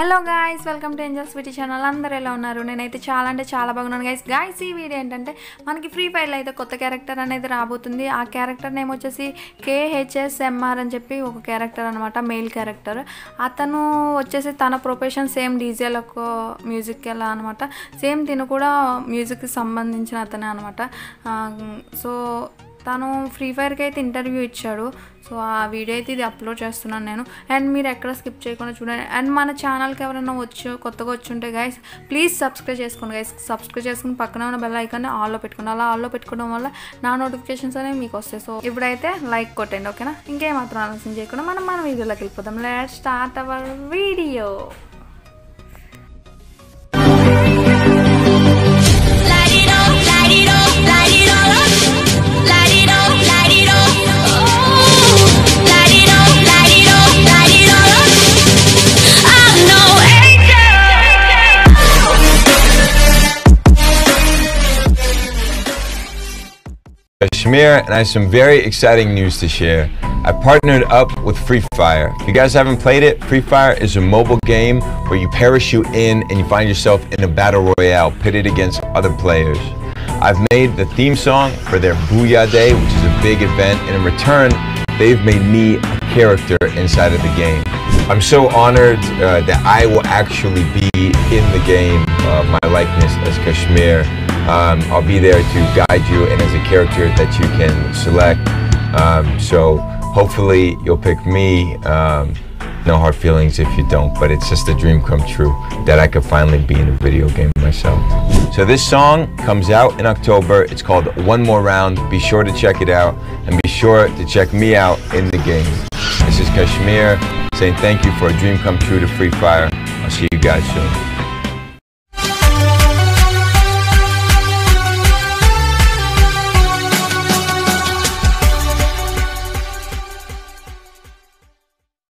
Hello guys welcome to Angel Sweety channel అందరు ఎలా ఉన్నారు? నేనైతే చాలా అంటే చాలా బాగున్నాను గైస్ గాయస్ ఈ వీడియో ఏంటంటే మనకి ఫ్రీ ఫైర్లో అయితే కొత్త క్యారెక్టర్ అనేది రాబోతుంది. ఆ క్యారెక్టర్ నేమ్ వచ్చేసి కేహెచ్ఎస్ఎంఆర్ అని చెప్పి ఒక క్యారెక్టర్ అనమాట మెయిల్ క్యారెక్టర్ అతను వచ్చేసి తన ప్రొఫెషన్ సేమ్ డీజేలకు మ్యూజిక్ ఎలా అనమాట సేమ్ తిను కూడా మ్యూజిక్కి సంబంధించిన అతనే అనమాట సో తను ఫ్రీ ఫైర్కి అయితే ఇంటర్వ్యూ ఇచ్చాడు. సో ఆ వీడియో అయితే ఇది అప్లోడ్ చేస్తున్నాను నేను. అండ్ మీరు ఎక్కడ స్కిప్ చేయకుండా చూడండి. అండ్ మన ఛానల్కి ఎవరైనా వచ్చి కొత్తగా వచ్చి ఉంటే గైస్ ప్లీజ్ సబ్స్క్రైబ్ చేసుకోండి గైస్ సబ్స్క్రైబ్ చేసుకుని పక్కన ఉన్న బెల్ ఐకాన్ని ఆల్లో పెట్టుకోండి. అలా ఆల్లో పెట్టుకోవడం వల్ల నా నోటిఫికేషన్స్ అనేవి మీకు వస్తాయి. సో ఇప్పుడైతే లైక్ కొట్టండి ఓకేనా ఇంకేమాత్రం ఆలోచన చేయకుండా మనం మన వీడియోలోకి వెళ్ళిపోదాం. Let start our video Shmir, and I have some very exciting news to share. I partnered up with Free Fire. If you guys haven't played it, Free Fire is a mobile game where you parachute in and you find yourself in a battle royale pitted against other players. I've made the theme song for their Booyah Day, which is a big event, and in return, they've made me a character inside of the game. I'm so honored uh, that I will actually be in the game, uh, my likeness as KSHMR. Um, I'll be there to guide you and as a character that you can select. Um, so hopefully you'll pick me. Um, no hard feelings if you don't, but it's just a dream come true that I could finally be in a video game myself. So this song comes out in October. It's called One More Round. Be sure to check it out and be sure to check me out in the game. This is KSHMR saying thank you for a dream come true to Free Fire. I'll see you guys soon.